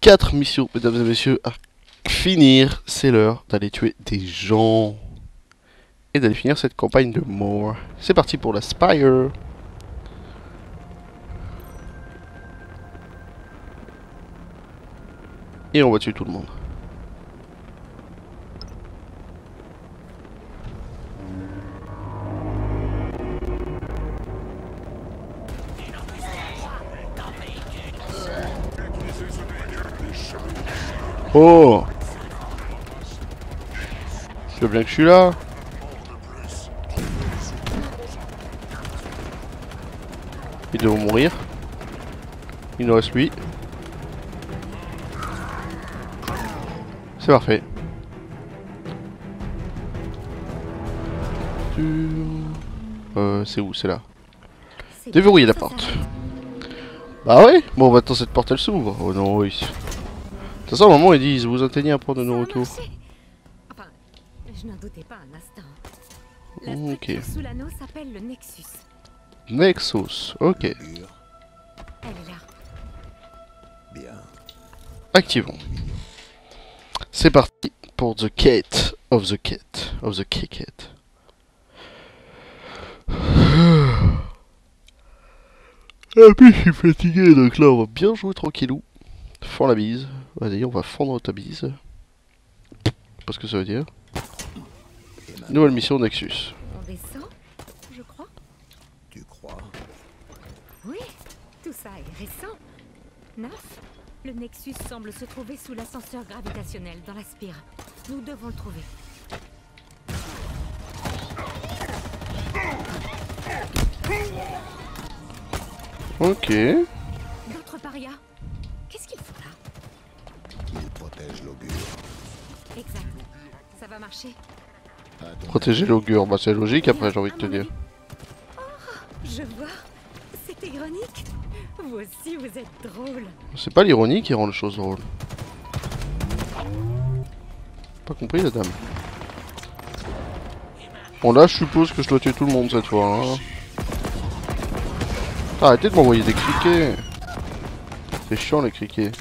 Quatre missions, mesdames et messieurs, à finir. C'est l'heure d'aller tuer des gens. Et d'aller finir cette campagne de mort. C'est parti pour la Spire. Et on va tuer tout le monde. Oh Je veux bien que je suis là Ils doivent mourir. Il nous reste lui. C'est parfait. Euh, c'est où? C'est là. Déverrouiller la porte. Bah ouais Bon, maintenant cette porte elle s'ouvre. Oh non, oui. De toute façon, un moment ils disent vous atteignez un point de nos retours. Enfin, je n'en doutais pas un instant. La Ok. structure sous l'anneau s'appelle le Nexus. Nexus, ok. Elle est là. Bien. Activons. C'est parti pour The Cat of the Cat of the Cat. Et puis je suis fatigué donc là on va bien jouer tranquillou. Fends la bise. Vas-y on va fendre ta bise. Je sais pas ce que ça veut dire. Nouvelle mission Nexus. On descend, je crois. tu crois? Oui, tout ça est récent. Neuf, le Nexus semble se trouver sous l'ascenseur gravitationnel dans la spire. Nous devons le trouver. Ok. D'autres parias Exact. Ça va marcher Protéger l'augure, bah c'est logique après j'ai envie de te dire. Je vois. C'est ironique. Vous aussi, vous êtes drôle. C'est pas l'ironie qui rend les choses drôles. Pas compris la dame. Bon là je suppose que je dois tuer tout le monde cette fois. Hein. Arrêtez de m'envoyer des criquets. C'est chiant les criquets.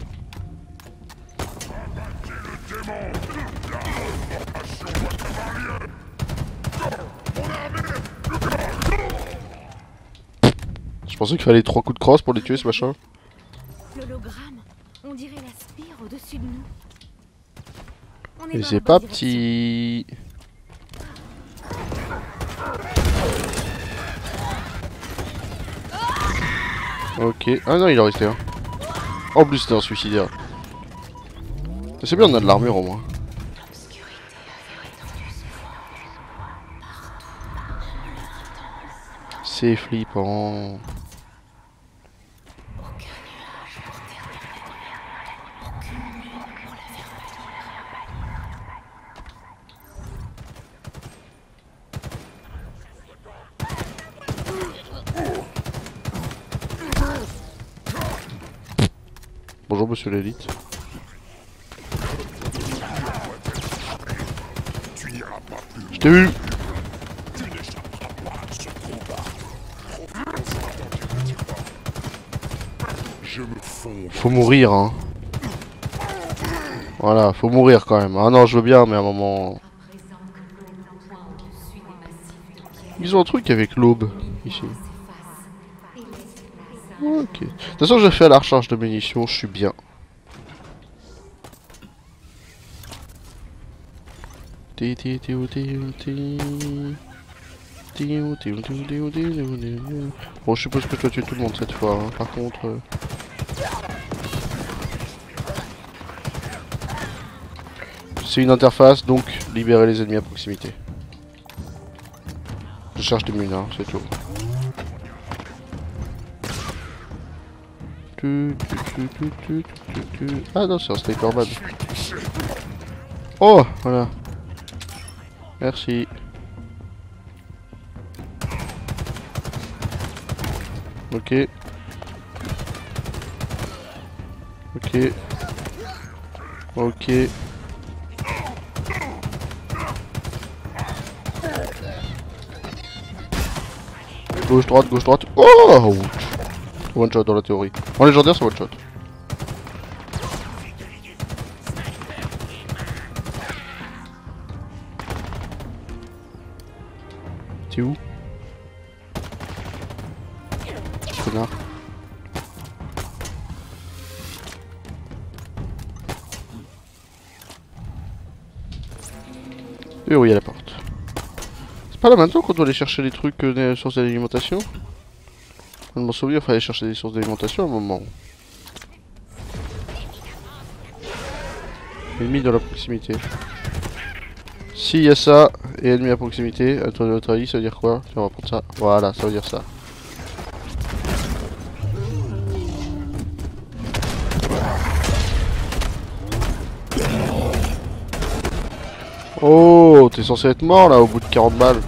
Je pensais qu'il fallait trois coups de crosse pour les tuer ce machin. L'hologramme. On dirait la spire au-dessus de nous. On est Et dans c'est pas petit. Ok. Ah non, il en restait un. En plus, c'était un suicidaire. C'est bien, on a de l'armure au moins. C'est flippant. Bonjour monsieur l'élite. Je t'ai vu Faut mourir hein. Voilà, faut mourir quand même. Ah non, je veux bien, mais à un moment... Ils ont un truc avec l'aube, ici. Ok. De toute façon, je fais la recharge de munitions, je suis bien. Bon, je suppose que je dois tuer tout le monde cette fois. hein. Par contre... euh, C'est une interface, donc libérer les ennemis à proximité. Je cherche des mines, hein, c'est tout. Tu, tu, tu. Ah non, c'est un sniperman. Oh, voilà. Merci. Ok. Ok. Ok. Gauche, droite, gauche, droite. Oh One shot dans la théorie. En légendaire, c'est one shot. T'es où? Connard. Et oui, il y a la porte. C'est pas là maintenant qu'on doit aller chercher les trucs, euh, des sources d'alimentation Je m'en souviens, il fallait chercher des sources d'alimentation à un moment. Ennemi dans la proximité. Si il y a ça, et ennemi à proximité, à ton notre avis, ça veut dire quoi? On va prendre ça. Voilà, ça veut dire ça. Oh, t'es censé être mort là au bout de 40 balles.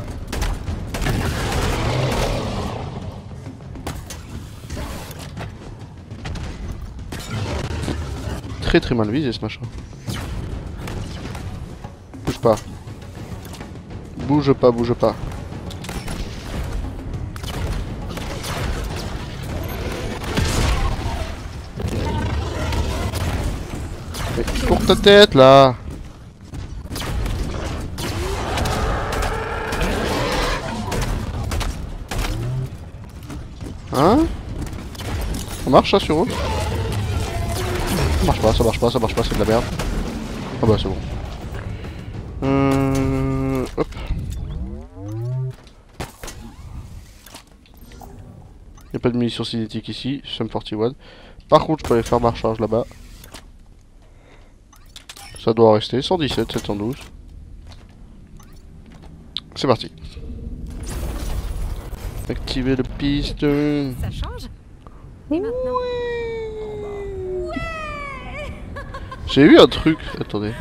Très très mal visé ce machin. Bouge pas. Bouge pas, bouge pas. Mais pour ta tête là Hein? Ça marche ça sur eux? Marche pas, ça marche pas, ça marche pas, c'est de la merde. Ah bah c'est bon. Euh... Hop. Y'a pas de munitions cinétiques ici, Sum 41. Par contre je peux aller faire ma recharge là-bas. Ça doit rester 117, 712. C'est parti. Activer le piston. Ça change Et maintenant J'ai eu un truc. Attendez.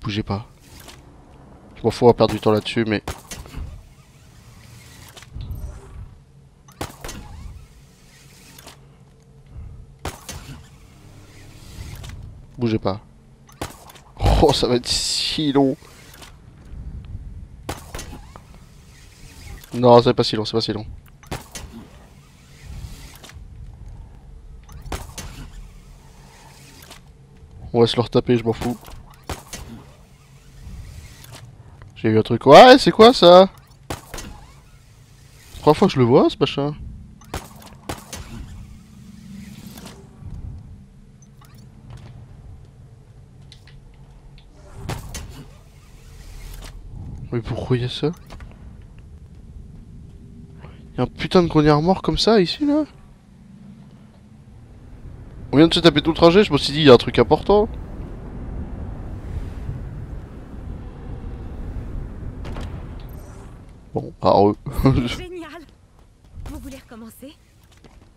Bougez pas. Je m'en fous, on va perdre du temps là-dessus, mais. Bougez pas. Oh, ça va être si long. Non, c'est pas si long, c'est pas si long. On va se le retaper, je m'en fous. J'ai eu un truc. Ouais, c'est quoi ça? Trois fois que je le vois, ce machin. Mais pourquoi il y a ça? Il y a un putain de grenier mort comme ça ici là? Vient de se taper tout le trajet, je me suis dit il y a un truc important. Bon, ah eux. Génial Vous voulez recommencer?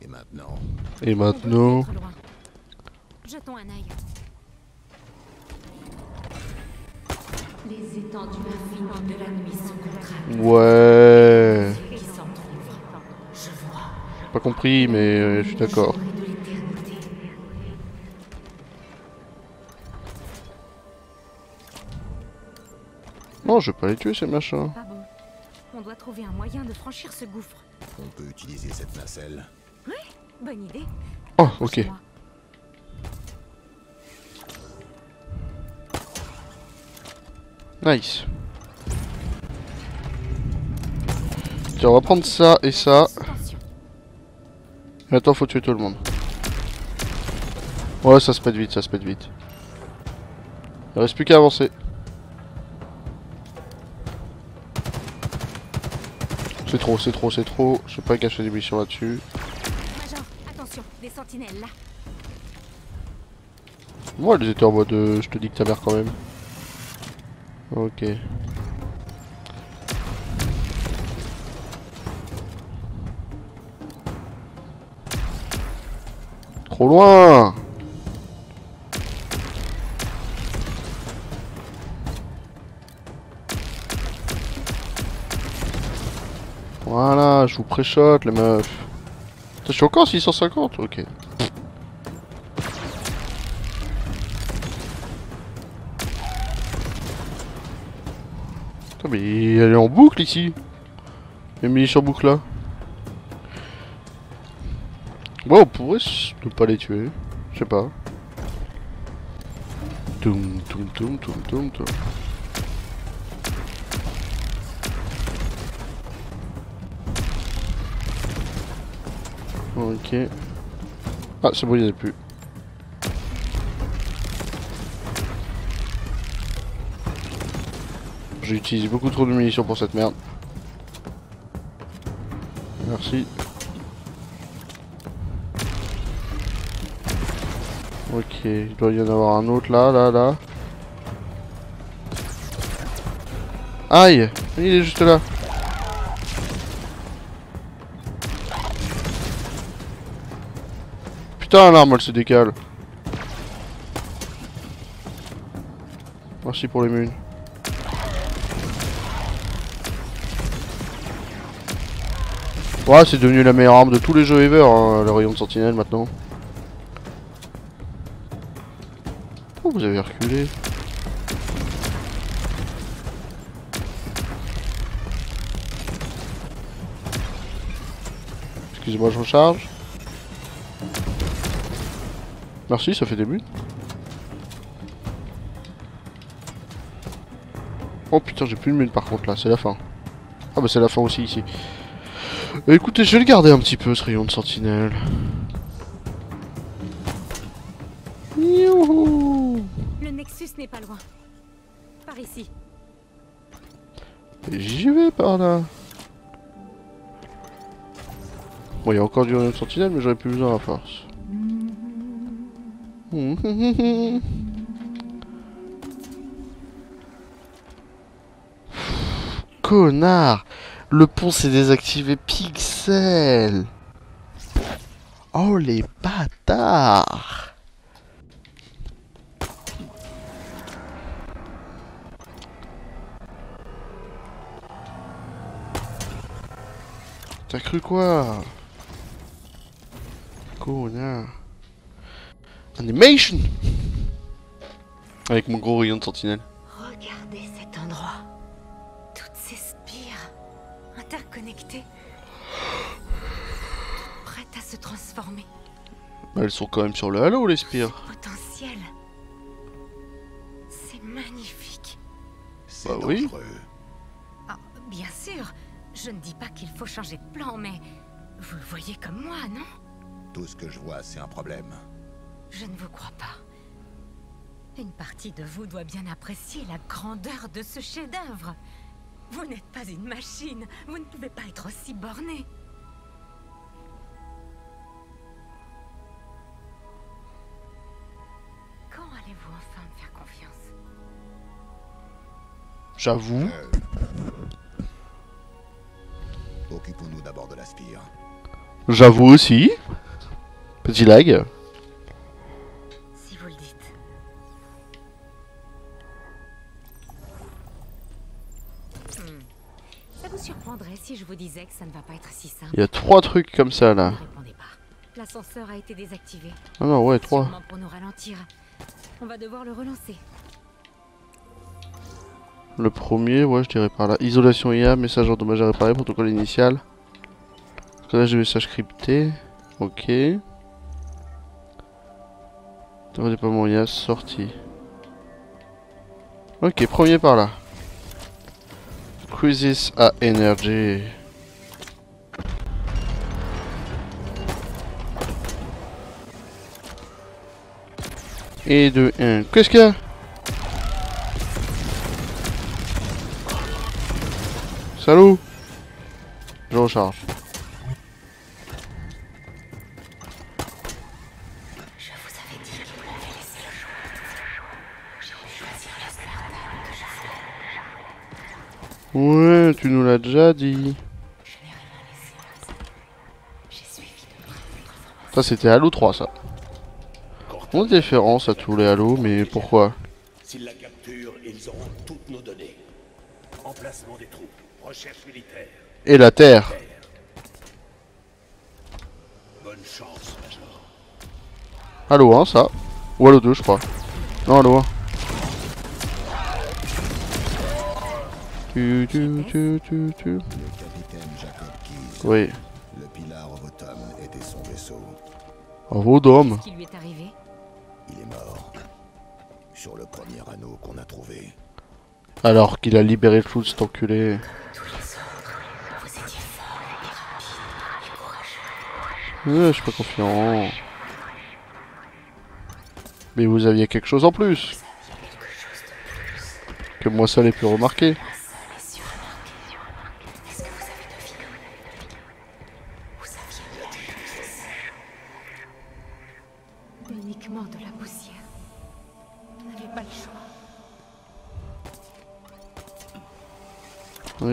Et maintenant? Et maintenant. Jetons un œil. Les étendues infinies de la nuit sont contractées. Ouais. Pas compris, mais euh, je suis d'accord. Non, je vais pas les tuer ces machins. Ah bon On doit trouver un moyen de franchir ce gouffre. On peut utiliser cette nacelle. Bonne idée. Oh, ok. Nice. Tiens, on va prendre ça et ça. Attention. Attends, faut tuer tout le monde. Ouais, ça se pète vite, ça se pète vite. Il reste plus qu'à avancer. C'est trop, c'est trop, c'est trop. Je sais pas cacher des missions là-dessus. Moi, elles étaient en mode euh, je te dis que ta mère quand même. Ok. Trop loin je vous pré-shot les meufs. Je suis encore 650, ok. Putain, mais elle est en boucle ici. Est mise sur boucle là. Ouais, on pourrait ne pas les tuer. Je sais pas. Toum, toum, toum, toum, toum, toum. Ok. Ah, c'est bon, il n'y en a plus. J'ai utilisé beaucoup trop de munitions pour cette merde. Merci. Ok, il doit y en avoir un autre là, là, là. Aïe Il est juste là. Putain, l'arme elle se décale. Merci pour les munes. Ouais, c'est devenu la meilleure arme de tous les jeux ever, hein, le rayon de sentinelle maintenant. Pourquoi vous avez reculé Excusez-moi, je recharge. Merci, ça fait des buts. Oh putain, j'ai plus de mine par contre là, c'est la fin. Ah bah c'est la fin aussi ici. Euh, écoutez, je vais le garder un petit peu ce rayon de sentinelle. Youhou Le Nexus n'est pas loin. Par ici. J'y vais par là. Bon, il y a encore du rayon de sentinelle, mais j'aurais plus besoin à force. Connard Le pont s'est désactivé pixel. Oh les bâtards. T'as cru quoi? Connard Animation Avec mon gros rayon de sentinelle. Regardez cet endroit. Toutes ces spires, interconnectées. Toutes prêtes à se transformer. Bah, elles sont quand même sur le halo les spires. Potentiel. C'est magnifique. C'est Bah oui. dangereux. Ah, bien sûr, je ne dis pas qu'il faut changer de plan, mais vous le voyez comme moi, non? Tout ce que je vois, c'est un problème. Je ne vous crois pas. Une partie de vous doit bien apprécier la grandeur de ce chef-d'œuvre. Vous n'êtes pas une machine, vous ne pouvez pas être aussi borné. Quand allez-vous enfin me faire confiance? J'avoue. Euh... Occupons-nous d'abord de la spire. J'avoue aussi. Petit lag. Vous disais que ça ne va pas être si simple Il y a trois trucs comme ça là. Ne répondez pas. L'ascenseur a été désactivé. Ah non, ouais, trois. Sûrement pour nous ralentir. On va devoir le relancer. Le premier, ouais, je dirais par là. Isolation IA, message endommagé à réparer, protocole initial. Codage de message crypté. Ok. Déploiement IA, sortie. Ok, premier par là. Crisis à Energy. Et de 1. Qu'est-ce qu'il y a? Salut Je recharge. Ouais, tu nous l'as déjà dit. Ça c'était Halo 3 ça. On déférence à tous les Halo, mais pourquoi? S'ils la capturent, ils auront toutes nos données. Emplacement des troupes, recherche militaire. Et la Terre Bonne chance, Major. Halo 1 ça. Ou Halo 2 je crois. Non Halo 1. Tu, tu, tu, tu, tu. Le capitaine Jacob Keyes, Oui. le Pilar était son vaisseau. Un veau d'homme. Qui lui est arrivé? Il est mort. Sur le premier anneau qu'on a trouvé. Alors qu'il a libéré le flou de cet enculé. Ouais, je suis pas confiant. Mais vous aviez quelque chose en plus. Que moi seul ai pu remarquer.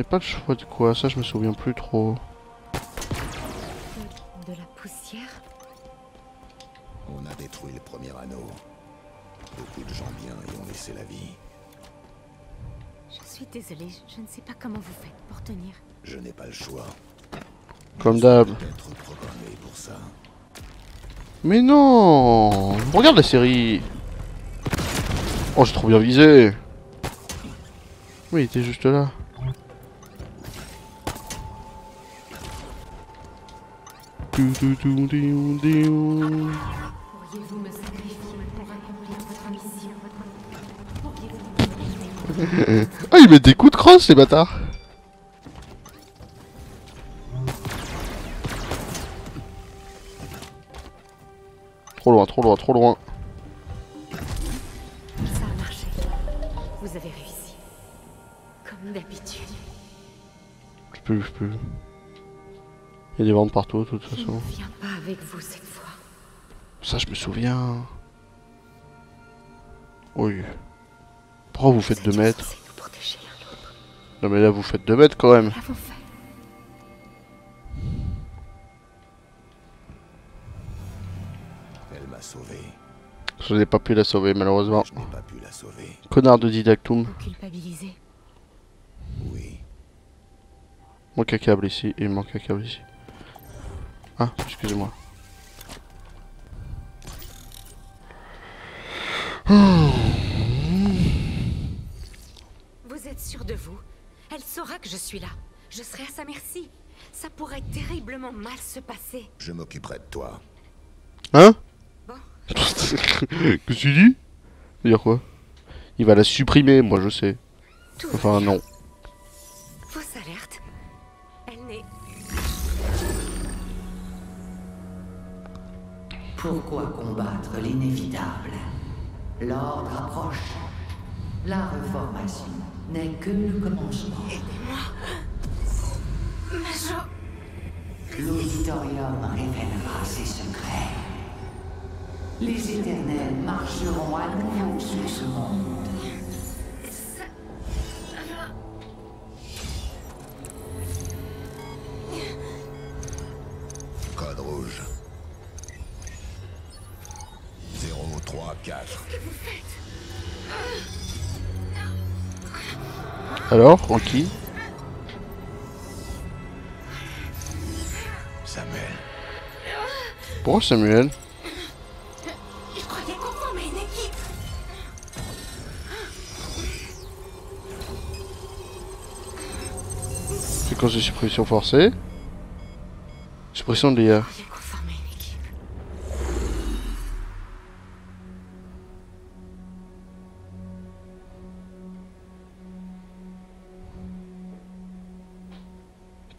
Pas le choix de quoi, ça je me souviens plus trop. De, la poussière On a détruit le premier anneau. Beaucoup de gens bien y ont laissé la vie. Je suis désolée, je, ne sais pas comment vous faites pour tenir. Je n'ai pas le choix. Comme d'hab. Mais non Regarde la série Oh j'ai trop bien visé Oui il était juste là. Ah ils mettent des coups de crosse ces bâtards Trop loin, trop loin, trop loin. Il y a des ventes partout de toute Je façon. ne viens pas avec vous cette fois. Ça je me souviens. Oui. Pourquoi vous faites 2 étiez mètres. Non mais là vous faites 2 mètres quand même. Elle m'a sauvé. Je n'ai pas pu la sauver malheureusement. Je n'ai pas pu la sauver. Connard de Didactum. Oui. Manque un câble ici, il manque un câble ici. Ah, excusez-moi. Vous êtes sûr de vous? Elle saura que je suis là. Je serai à sa merci. Ça pourrait terriblement mal se passer. Je m'occuperai de toi. Hein? Bon. Qu'est-ce que tu dis? Dire quoi? Il va la supprimer, moi je sais. Tout Enfin non. Pourquoi combattre l'inévitable? L'ordre approche. La reformation n'est que le commencement. Major L'auditorium révélera ses secrets. Les éternels marcheront à nouveau sur ce monde. Alors, en qui Samuel. Pourquoi Samuel Je croyais qu'on formait une équipe. C'est cause de suppression forcée Suppression de l'IA.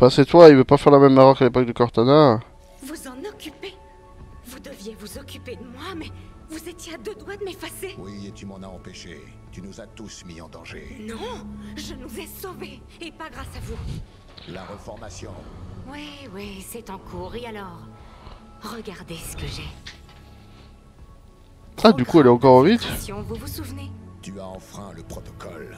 Pas c'est toi, il veut pas faire la même erreur qu'à l'époque de Cortana. Vous en occupez Vous deviez vous occuper de moi, mais vous étiez à deux doigts de m'effacer. Oui, et tu m'en as empêché. Tu nous as tous mis en danger. Non, je nous ai sauvés, et pas grâce à vous. La reformation. Oui, oui, c'est en cours, et alors Regardez ce que j'ai. Ah, du coup, elle est encore en vite Vous vous souvenez? Tu as enfreint le protocole.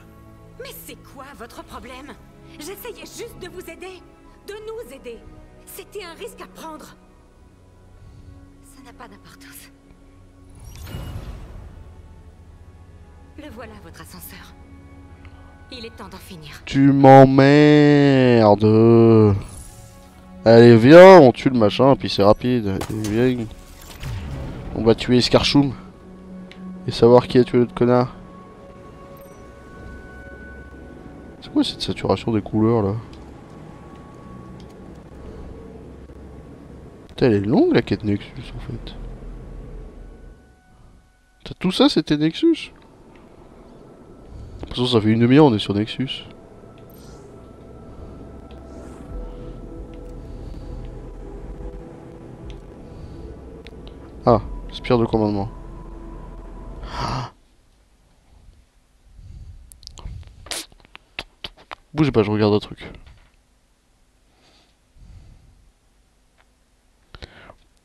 Mais c'est quoi votre problème? J'essayais juste de vous aider, de nous aider. C'était un risque à prendre. Ça n'a pas d'importance. Le voilà, votre ascenseur. Il est temps d'en finir. Tu m'emmerdes. Allez, viens, on tue le machin, puis c'est rapide. Allez, viens. On va tuer Skarchoum. Et savoir qui a tué l'autre connard. C'est quoi cette saturation des couleurs là? Putain, elle est longue la quête Nexus en fait. T'as tout ça c'était Nexus De toute façon ça fait une demi-heure on est sur Nexus. Ah, spire de commandement. Bougez pas, je regarde un truc.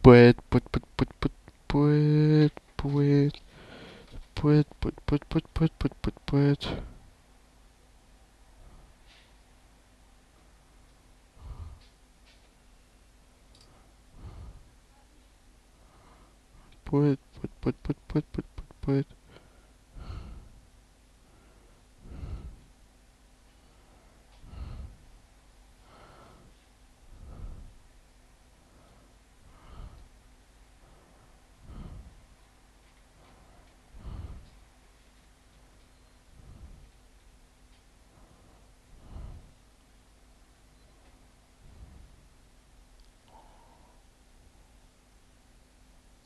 Put put put put put put put put put put put put put put put Put, put, put, put, put, put, put, put.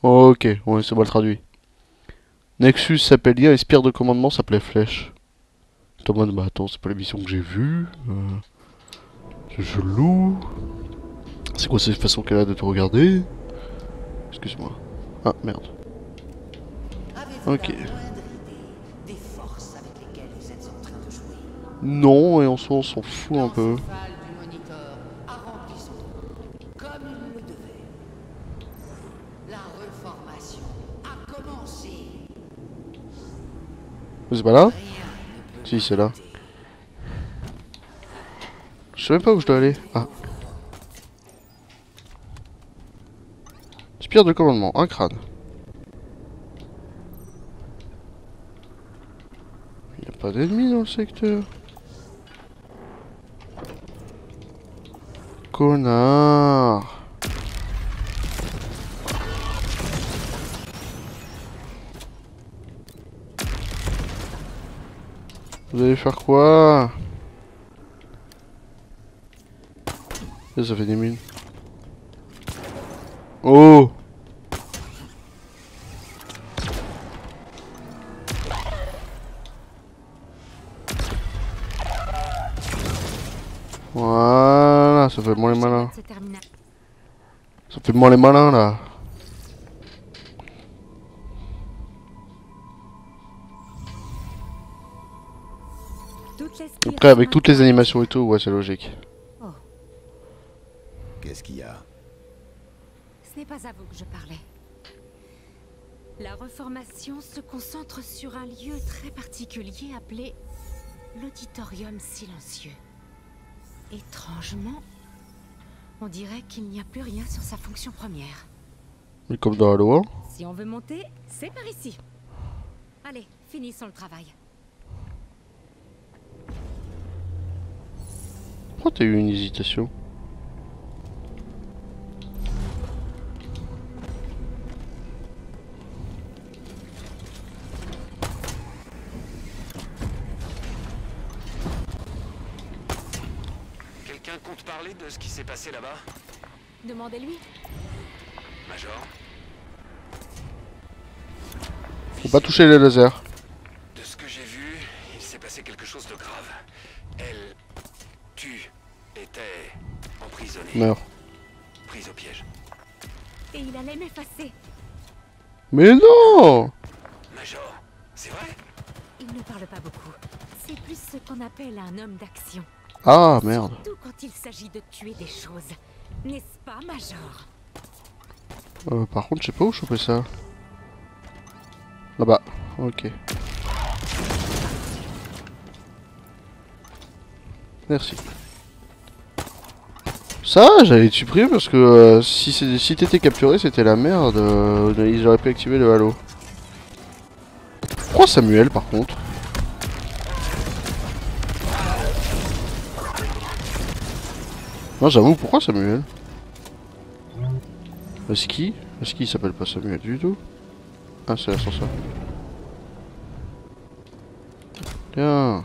Ok, ouais, c'est mal traduit. Nexus s'appelle lien et spire de commandement s'appelait flèche. En mode, bah attends, c'est pas la mission que j'ai vue. Euh... C'est chelou. C'est quoi cette façon qu'elle a de te regarder? Excuse-moi. Ah, merde. Ok. Non, et en soi, on s'en fout un peu. Principal du moniteur a rempli son rôle, comme il le devait. La reformation a commencé. C'est pas là ne peut Si, c'est là. Je sais même pas où je dois aller. Ah. Spire de commandement, un crâne. Il a pas d'ennemis dans le secteur. Connard. Vous allez faire quoi ça fait des mines. Oh Voilà, ça fait moins les malins. Ça fait moins les malins là. Après, avec toutes les animations et tout, ouais, c'est logique. Qu'est-ce qu'il y a? Ce n'est pas à vous que je parlais. La reformation se concentre sur un lieu très particulier appelé l'auditorium silencieux. Étrangement, on dirait qu'il n'y a plus rien sur sa fonction première. Mais comme dans Halo 1. Si on veut monter, c'est par ici. Allez, finissons le travail. Pourquoi t'as eu une hésitation Quelqu'un compte parler de ce qui s'est passé là-bas Demandez-lui. Major Faut pas toucher les lasers. Mais non Major, c'est vrai? Il ne parle pas beaucoup. C'est plus ce qu'on appelle un homme d'action. Ah merde. Surtout quand il s'agit de tuer des choses. N'est-ce pas, Major? Euh, par contre, je sais pas où choper ça. Là-bas. Ok. Merci. Ça, j'allais te supprimer parce que euh, si si t'étais capturé, c'était la merde. euh, ils auraient pu activer le halo. Pourquoi Samuel par contre Non, j'avoue, pourquoi Samuel? Est-ce qu'il qu'il s'appelle pas Samuel du tout Ah, c'est l'ascenseur. Tiens.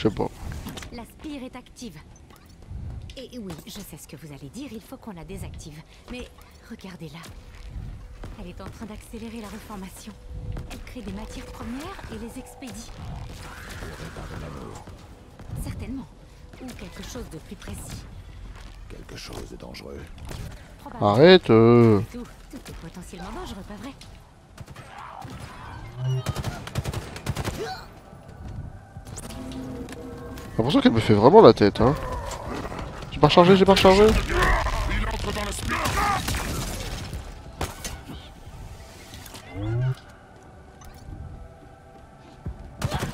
Je sais pas. La spire est active. Et oui, je sais ce que vous allez dire, il faut qu'on la désactive. Mais regardez-la. Elle est en train d'accélérer la reformation. Elle crée des matières premières et les expédie. Certainement. Ou quelque chose de plus précis. Quelque chose de dangereux. Probablement. Arrête euh. Tout, tout est potentiellement dangereux, pas vrai? L'impression qu'elle me fait vraiment la tête, hein. J'ai pas rechargé, j'ai pas rechargé.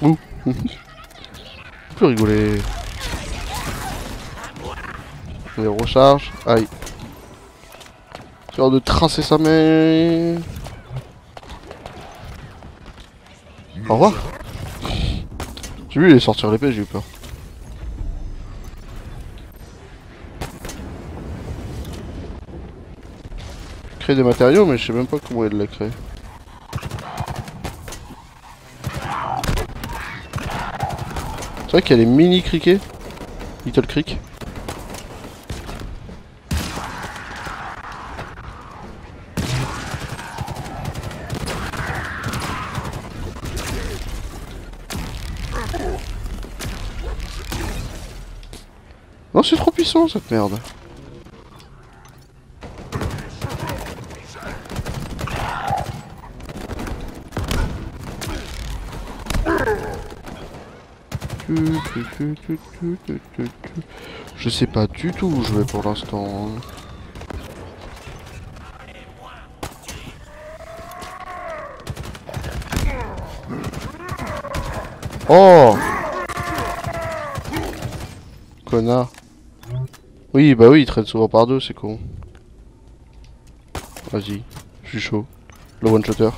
Ouh. Peut rigoler. Allez, on recharge. Aïe. Hâte de tracer sa main. Au revoir. J'ai vu, il est sortir l'épée, j'ai eu peur. Créer des matériaux, mais je sais même pas comment il l'a créé. C'est vrai qu'il y a les mini criquets. Little Creek. Non, c'est trop puissant cette merde. Tu, tu, tu, tu, tu, tu, tu, tu. Je sais pas du tout où je vais pour l'instant. hein. Oh Connard. Oui, bah oui, il traîne souvent par deux, c'est con. Vas-y, je suis chaud. Le one-shotter.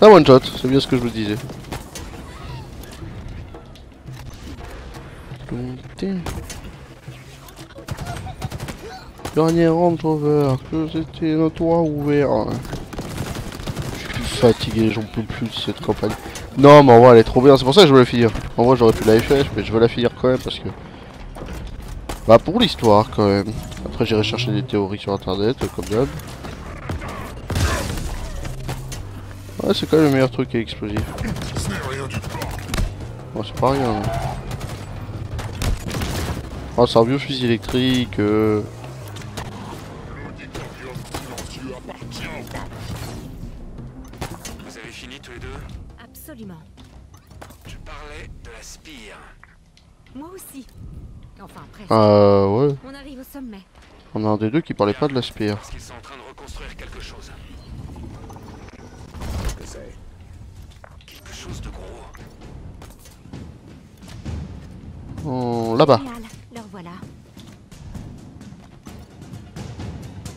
Ça one shot, c'est bien ce que je me disais. Dernier round over, que c'était un toit ouvert. Je suis fatigué, j'en peux plus de cette campagne. Non, mais en vrai, elle est trop bien, c'est pour ça que je veux la finir. En vrai, j'aurais pu la FF, mais je veux la finir quand même parce que. Bah, pour l'histoire quand même. Après, j'irai chercher des théories sur internet, comme d'hab. Ouais, c'est quand même le meilleur truc qui est explosif. Bon, c'est pas rien. hein. Oh, c'est un vieux électrique. euh. Je parlais de la spire. Moi aussi. Enfin, presque. Euh, ouais. On arrive au sommet. On a un des deux qui parlait pas de la spire. Parce qu'ils sont en train de reconstruire quelque chose. Qu'est-ce que c'est Quelque chose de gros. Oh, là-bas. Leur voilà.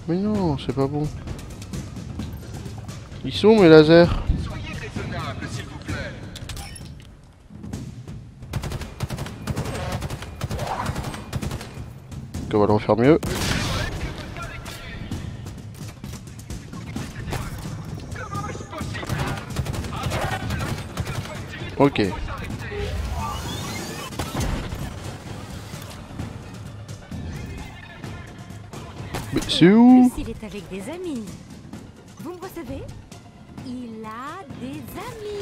Mais non, c'est pas bon. Ils sont mes lasers. Donc on va mieux. Ok. Mais c'est où S'il est avec des amis. Vous me recevez? Il a des amis.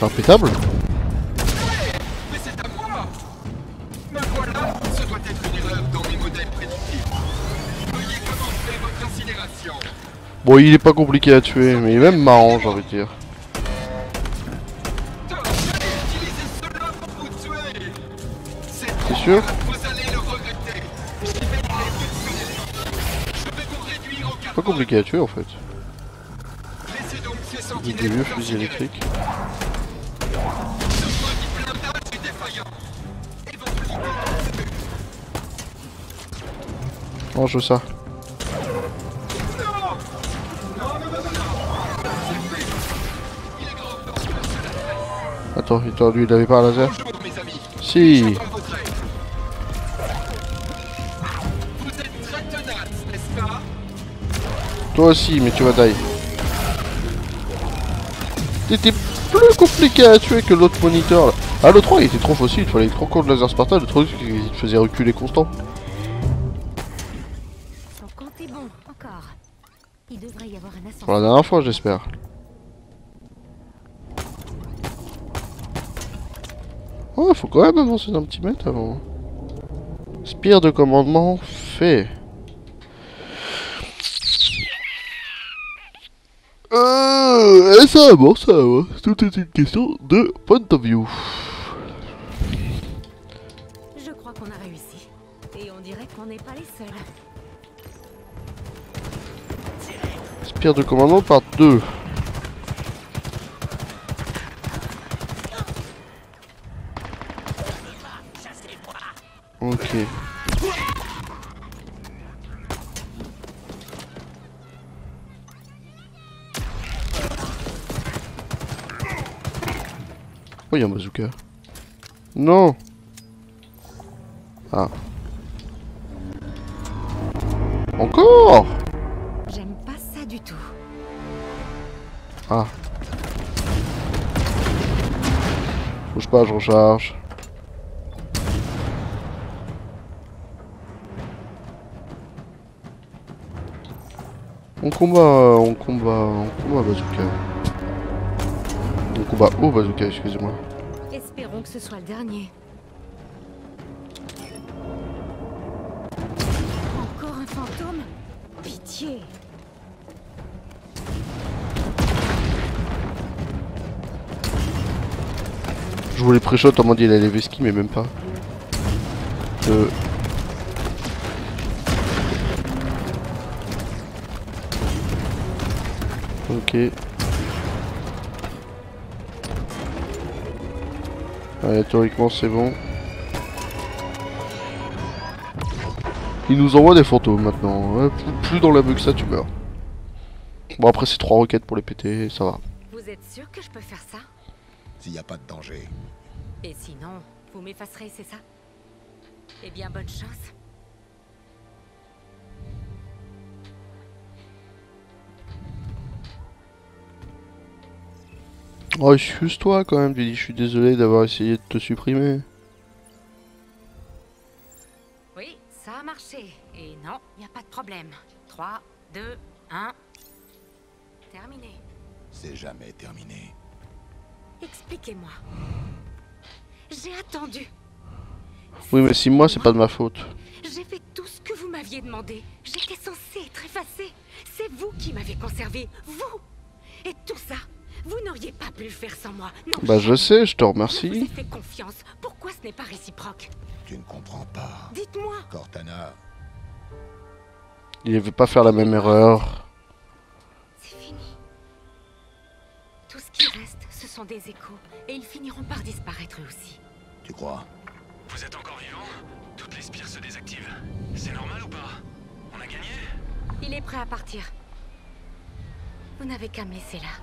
C'est impétable. Bon, il est pas compliqué à tuer, mais il est même marrant, j'ai envie de dire. C'est sûr Pas compliqué à tuer en fait. Des vieux fusils électriques. Je veux ça. Attends, lui il avait pas un laser. Si Toi aussi, mais tu vas die. T'étais plus compliqué à tuer que l'autre moniteur. Ah, le 3 il était trop facile, il fallait trop court de laser Spartan, le truc il te faisait reculer constant. Pour la dernière fois, j'espère. Oh, faut quand même avancer d'un petit mètre avant. Spire de commandement fait. Euh, et ça bon, ça va. Tout est une question de point of view. Je crois qu'on a réussi. Et on dirait qu'on n'est pas les seuls. Spire de commandement par deux. Ok. Oh, il y a un bazooka. Non Ah. Encore? Ah. Bouge pas, je recharge. On combat, on combat, on combat bazooka. On combat au bazooka, excusez-moi. Espérons que ce soit le dernier. Encore un fantôme? Pitié Je voulais pré-shot en mode il allait Veski, mais même pas. Euh... Ok. Allez, théoriquement c'est bon. Il nous envoie des fantômes maintenant. Plus, dans la bug que ça, tu meurs. Bon, après, c'est trois roquettes pour les péter, ça va. Vous êtes sûr que je peux faire ça? S'il n'y a pas de danger. Et sinon, vous m'effacerez, c'est ça? Eh bien, bonne chance. Oh, excuse-toi quand même, Billy. Je suis désolé d'avoir essayé de te supprimer. Oui, ça a marché. Et non, il n'y a pas de problème. 3, 2, 1. Terminé. C'est jamais terminé. Expliquez-moi. J'ai attendu. Oui, mais si moi, c'est pas de ma faute. J'ai fait tout ce que vous m'aviez demandé. J'étais censée être effacée. C'est vous qui m'avez conservé. Vous Et tout ça, vous n'auriez pas pu le faire sans moi. Non, Bah, je sais, je te Je vous ai remercie. fait confiance. Pourquoi ce n'est pas réciproque? Tu ne comprends pas. Dites-moi. Cortana, Il ne veut pas faire la même erreur. C'est fini. Tout ce qui reste, sont des échos. Et ils finiront par disparaître eux aussi. tu crois? Vous êtes encore vivant? Toutes les spires se désactivent. C'est normal ou pas? On a gagné? Il est prêt à partir. Vous n'avez qu'à me laisser là.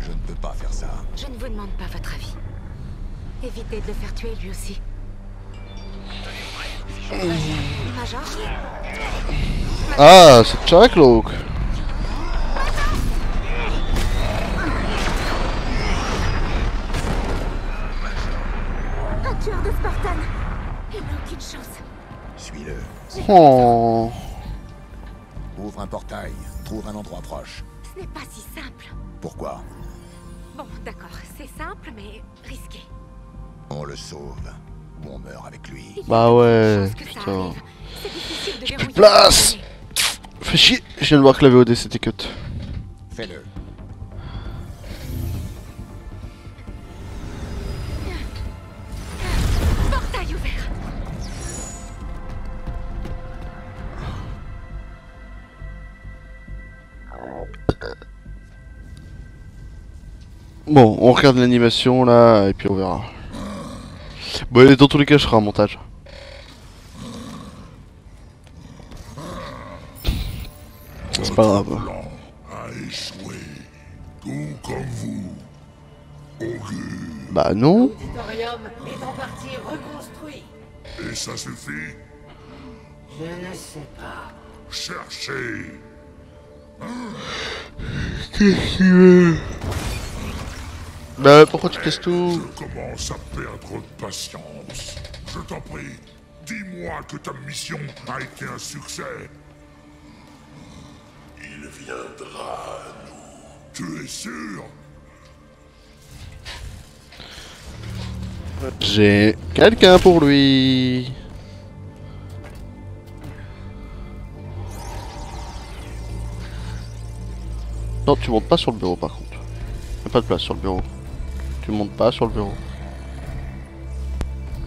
Je ne peux pas faire ça. Je ne vous demande pas votre avis. Évitez de le faire tuer lui aussi. Major Ah, c'est Chakloak. Un Spartan Il n'a aucune chance. Suis-le. Oh. Ouvre un portail. Trouve un endroit proche. Ce n'est pas si simple. Pourquoi? Bon, d'accord, c'est simple, mais risqué. On le sauve. Ou on meurt avec lui. Bah ouais, putain. arrive. C'est difficile de plus de place. Fais chier. Je viens de voir que la VOD c'était cut. Fais-le. Bon, on regarde l'animation là et puis on verra. Bon, dans tous les cas, je ferai un montage. C'est pas grave. comme vous. Bah non. Est en partie reconstruit. Et ça suffit Je ne sais pas. Cherchez. Bah pourquoi tu casses tout Je commence à perdre patience. Je t'en prie, dis-moi que ta mission a été un succès. Il viendra à nous. Tu es sûr J'ai quelqu'un pour lui. Non, tu montes pas sur le bureau par contre. Y'a pas de place sur le bureau. Tu montes pas sur le bureau.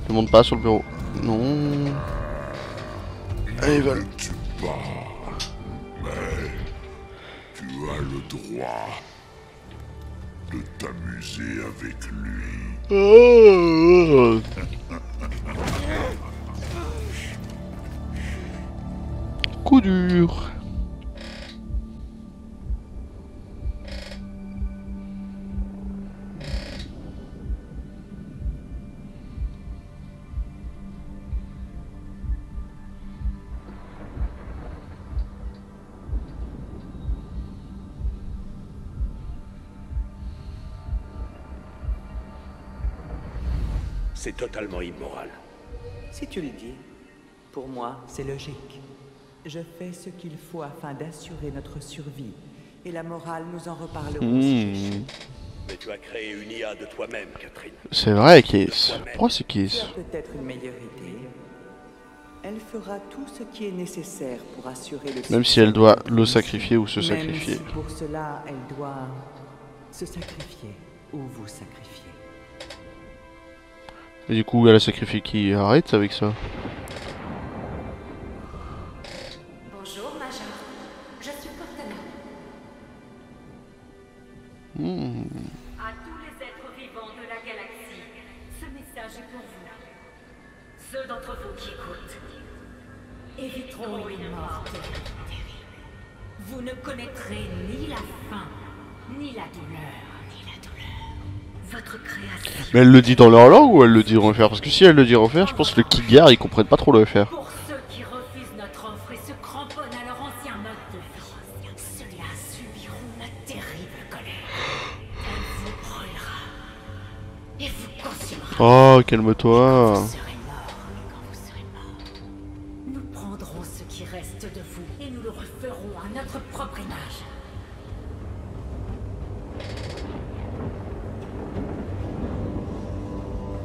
Tu montes pas sur le bureau. Non. Allez, pas. Mais tu as le droit de t'amuser avec lui. Coup dur. C'est totalement immoral. Si tu le dis, pour moi, c'est logique. Je fais ce qu'il faut afin d'assurer notre survie. Et la morale, nous en reparlerons. Hmm. Mais tu as créé une IA de toi-même, Catherine. C'est vrai, Kiss. Pourquoi c'est Kiss peut-être une meilleure idée. Elle fera tout ce qui est nécessaire pour assurer le Même si elle doit le sacrifier ou se Même sacrifier. si pour cela, elle doit se sacrifier ou vous sacrifier. Et du coup, elle a sacrifié qui Arrête avec ça. Bonjour, Major. Je suis Cortana. Hmm. À tous les êtres vivants de la galaxie, ce message est pour vous. Ceux d'entre vous qui écoutent éviteront une mort terrible. Vous ne connaîtrez ni la faim, ni la douleur. Votre création. Mais elle le dit dans leur langue ou elle le dit en FR Parce que si elle le dit en FR, je pense que le Kigar ils comprennent pas trop le FR. Pour ceux qui refusent notre offre et se cramponnent à leur ancien mode de vie, ceux-là subiront ma terrible colère. Elle vous brûlera. Et vous consumera. Oh, calme-toi.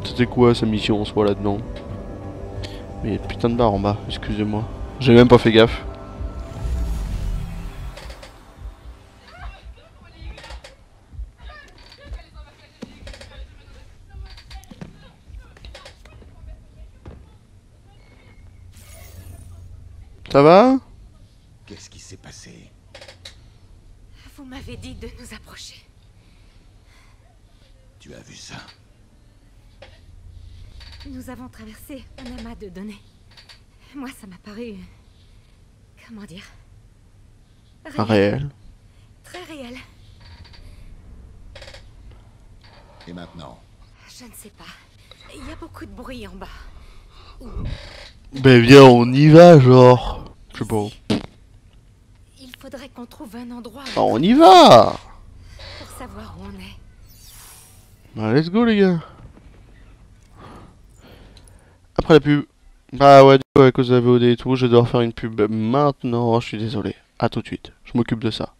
C'était quoi sa mission en soi là-dedans Mais il y a putain de barre en bas, excusez-moi. J'ai même pas fait gaffe. Ça va Qu'est-ce qui s'est passé Vous m'avez dit de nous approcher. Tu as vu ça Nous avons traversé Moi, ça m'a paru. Comment dire? Réel. Très réel. Et maintenant? Je ne sais pas. Il y a beaucoup de bruit en bas. Ben viens, on y va, genre. Je sais pas. Il faudrait qu'on trouve un endroit Bah, on y va pour savoir où on est. Bah, let's go, les gars. Après la pub. Bah ouais, du coup, à cause de la VOD et tout, je dois faire une pub maintenant. Je suis désolé. À tout de suite. Je m'occupe de ça.